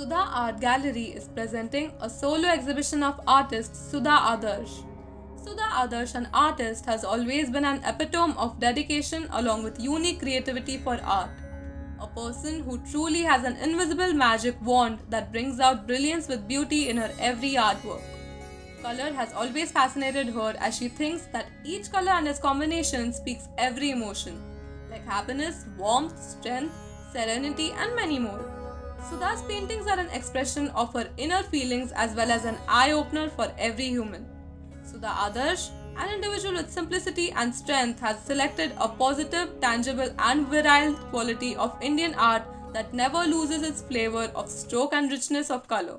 Sudha Art Gallery is presenting a solo exhibition of artist Sudha Adarsh. Sudha Adarsh, an artist, has always been an epitome of dedication along with unique creativity for art. A person who truly has an invisible magic wand that brings out brilliance with beauty in her every artwork. Color has always fascinated her as she thinks that each color and its combination speaks every emotion, like happiness, warmth, strength, serenity, and many more. Sudha's paintings are an expression of her inner feelings as well as an eye opener for every human. Sudha Adarsh, an individual with simplicity and strength, has selected a positive, tangible, and virile quality of Indian art that never loses its flavor of stroke and richness of color.